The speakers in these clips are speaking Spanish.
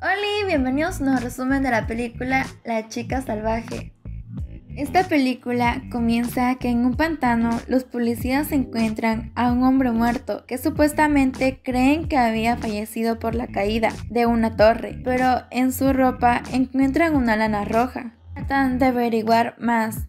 Hola, bienvenidos a un resumen de la película La chica salvaje. Esta película comienza que en un pantano los policías encuentran a un hombre muerto que supuestamente creen que había fallecido por la caída de una torre, pero en su ropa encuentran una lana roja. Tratan de averiguar más,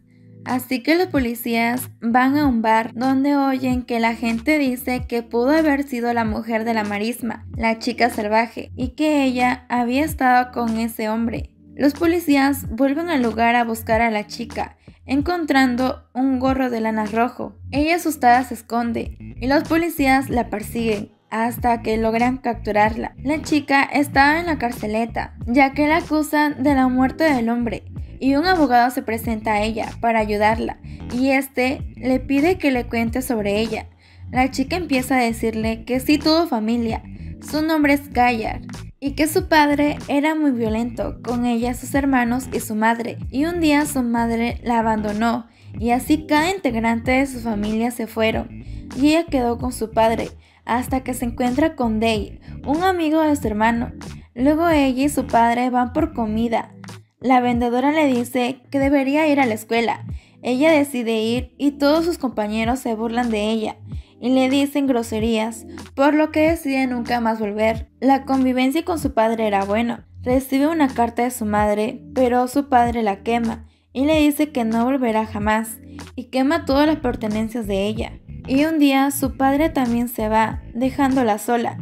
Así que los policías van a un bar donde oyen que la gente dice que pudo haber sido la mujer de la marisma, la chica salvaje, y que ella había estado con ese hombre. Los policías vuelven al lugar a buscar a la chica, encontrando un gorro de lana rojo. Ella asustada se esconde y los policías la persiguen hasta que logran capturarla. La chica estaba en la carceleta, ya que la acusan de la muerte del hombre y un abogado se presenta a ella para ayudarla y este le pide que le cuente sobre ella. La chica empieza a decirle que sí tuvo familia, su nombre es Gayar y que su padre era muy violento con ella, sus hermanos y su madre y un día su madre la abandonó y así cada integrante de su familia se fueron y ella quedó con su padre hasta que se encuentra con Day, un amigo de su hermano. Luego ella y su padre van por comida la vendedora le dice que debería ir a la escuela. Ella decide ir y todos sus compañeros se burlan de ella y le dicen groserías, por lo que decide nunca más volver. La convivencia con su padre era buena. Recibe una carta de su madre, pero su padre la quema y le dice que no volverá jamás y quema todas las pertenencias de ella. Y un día su padre también se va, dejándola sola,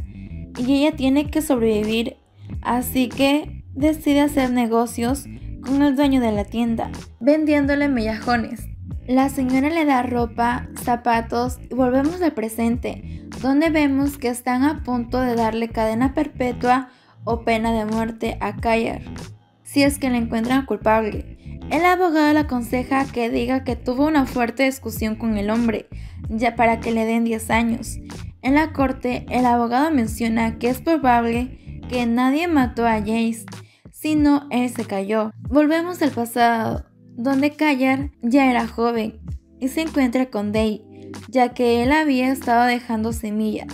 y ella tiene que sobrevivir, así que decide hacer negocios con el dueño de la tienda, vendiéndole mellajones. La señora le da ropa, zapatos y volvemos al presente, donde vemos que están a punto de darle cadena perpetua o pena de muerte a Kyer, si es que le encuentran culpable. El abogado le aconseja que diga que tuvo una fuerte discusión con el hombre, ya para que le den 10 años. En la corte, el abogado menciona que es probable que nadie mató a Jace, sino él se cayó. Volvemos al pasado, donde Callar ya era joven y se encuentra con Day, ya que él había estado dejando semillas.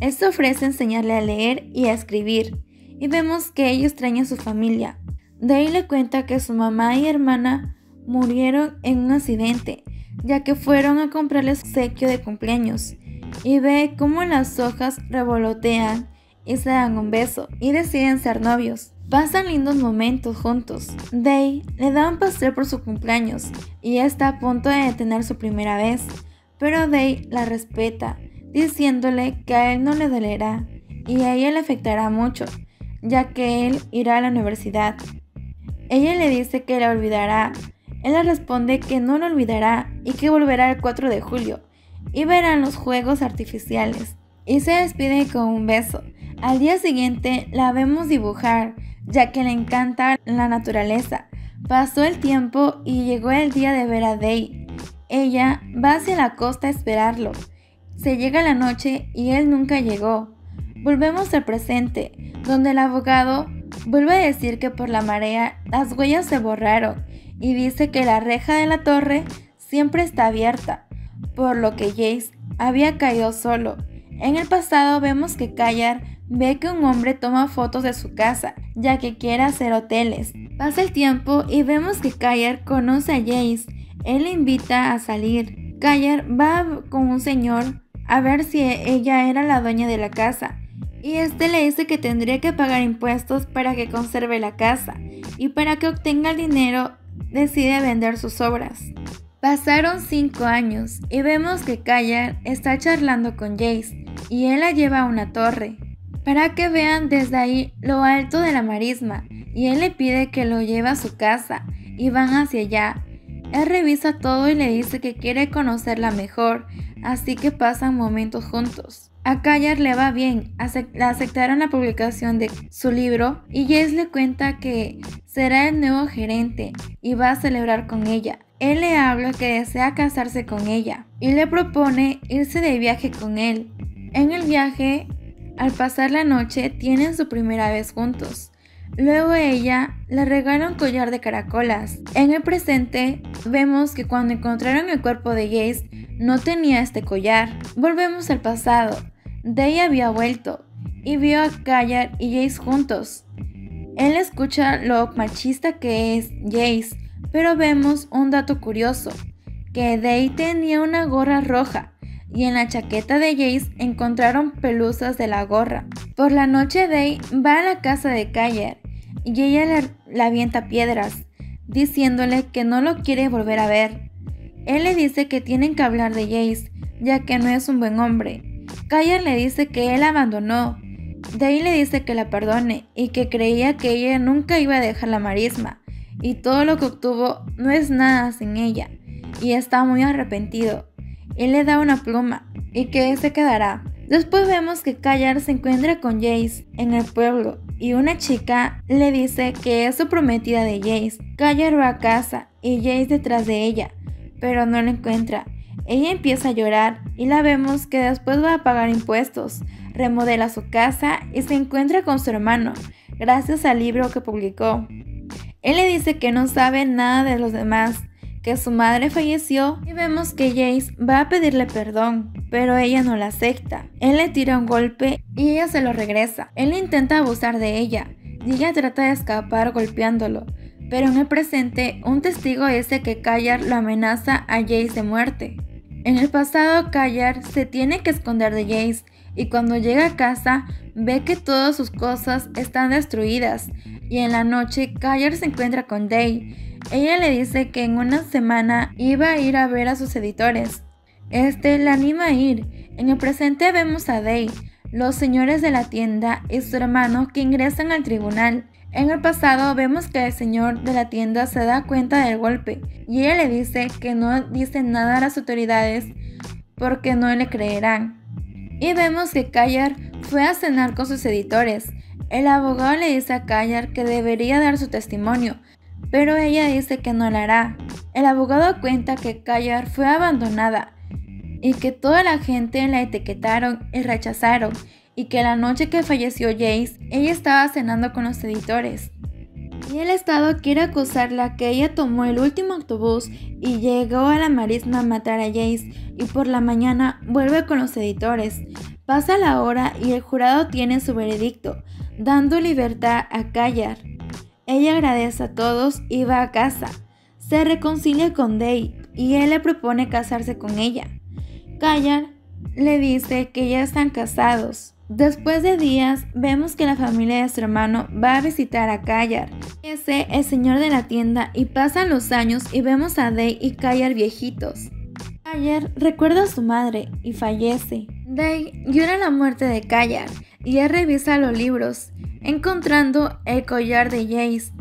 Esto ofrece enseñarle a leer y a escribir, y vemos que ella extraña a su familia. Day le cuenta que su mamá y hermana murieron en un accidente, ya que fueron a comprarles obsequio de cumpleaños, y ve cómo las hojas revolotean y se dan un beso y deciden ser novios. Pasan lindos momentos juntos. Day le da un pastel por su cumpleaños y está a punto de tener su primera vez, pero Day la respeta, diciéndole que a él no le dolerá y a ella le afectará mucho, ya que él irá a la universidad. Ella le dice que la olvidará. Él le responde que no lo olvidará y que volverá el 4 de julio y verán los juegos artificiales. Y se despide con un beso. Al día siguiente la vemos dibujar ya que le encanta la naturaleza. Pasó el tiempo y llegó el día de ver a Day. Ella va hacia la costa a esperarlo. Se llega la noche y él nunca llegó. Volvemos al presente, donde el abogado vuelve a decir que por la marea las huellas se borraron y dice que la reja de la torre siempre está abierta, por lo que Jace había caído solo. En el pasado vemos que Callar ve que un hombre toma fotos de su casa, ya que quiere hacer hoteles. Pasa el tiempo y vemos que Kyer conoce a Jace. Él le invita a salir. Kyer va con un señor a ver si ella era la dueña de la casa. Y este le dice que tendría que pagar impuestos para que conserve la casa. Y para que obtenga el dinero, decide vender sus obras. Pasaron 5 años y vemos que Kyer está charlando con Jace y él la lleva a una torre para que vean desde ahí lo alto de la marisma y él le pide que lo lleve a su casa y van hacia allá. Él revisa todo y le dice que quiere conocerla mejor, así que pasan momentos juntos. A Kayar le va bien, aceptaron la publicación de su libro y Jace le cuenta que será el nuevo gerente y va a celebrar con ella. Él le habla que desea casarse con ella y le propone irse de viaje con él. En el viaje, al pasar la noche tienen su primera vez juntos. Luego ella le regala un collar de caracolas. En el presente vemos que cuando encontraron el cuerpo de Jace no tenía este collar. Volvemos al pasado. Day había vuelto y vio a Kayar y Jace juntos. Él escucha lo machista que es Jace, pero vemos un dato curioso, que Day tenía una gorra roja y en la chaqueta de Jace encontraron pelusas de la gorra. Por la noche Day va a la casa de Kayer y ella le, avienta piedras, diciéndole que no lo quiere volver a ver. Él le dice que tienen que hablar de Jace, ya que no es un buen hombre. Kayer le dice que él abandonó. Day le dice que la perdone y que creía que ella nunca iba a dejar la marisma, y todo lo que obtuvo no es nada sin ella, y está muy arrepentido. Él le da una pluma y que se quedará. Después vemos que Kayar se encuentra con Jace en el pueblo y una chica le dice que es su prometida de Jace. Kayar va a casa y Jace detrás de ella, pero no la encuentra. Ella empieza a llorar y la vemos que después va a pagar impuestos, remodela su casa y se encuentra con su hermano, gracias al libro que publicó. Él le dice que no sabe nada de los demás que su madre falleció y vemos que Jace va a pedirle perdón, pero ella no la acepta. Él le tira un golpe y ella se lo regresa. Él intenta abusar de ella y ella trata de escapar golpeándolo. Pero en el presente, un testigo dice que Kayar lo amenaza a Jace de muerte. En el pasado, Kayar se tiene que esconder de Jace y cuando llega a casa ve que todas sus cosas están destruidas y en la noche Kayar se encuentra con Day ella le dice que en una semana iba a ir a ver a sus editores. Este la anima a ir. En el presente vemos a Day, los señores de la tienda y su hermano que ingresan al tribunal. En el pasado vemos que el señor de la tienda se da cuenta del golpe y ella le dice que no dice nada a las autoridades porque no le creerán. Y vemos que Kayar fue a cenar con sus editores. El abogado le dice a Kayar que debería dar su testimonio, pero ella dice que no la hará. El abogado cuenta que Kayar fue abandonada y que toda la gente la etiquetaron y rechazaron y que la noche que falleció Jace, ella estaba cenando con los editores. Y el Estado quiere acusarla que ella tomó el último autobús y llegó a la marisma a matar a Jace y por la mañana vuelve con los editores. Pasa la hora y el jurado tiene su veredicto, dando libertad a Kayar. Ella agradece a todos y va a casa. Se reconcilia con Day y él le propone casarse con ella. Kayar le dice que ya están casados. Después de días, vemos que la familia de su hermano va a visitar a Kayar. Ese es señor de la tienda y pasan los años y vemos a Day y Kayar viejitos. Kayar recuerda a su madre y fallece. Day llora la muerte de Kayar y él revisa los libros encontrando el collar de Jace,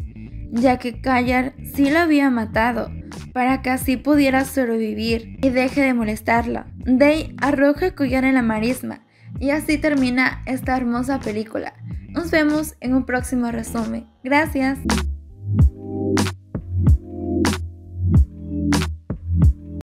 ya que Kayar sí lo había matado, para que así pudiera sobrevivir y deje de molestarla. Day arroja el collar en la marisma y así termina esta hermosa película. Nos vemos en un próximo resumen. Gracias.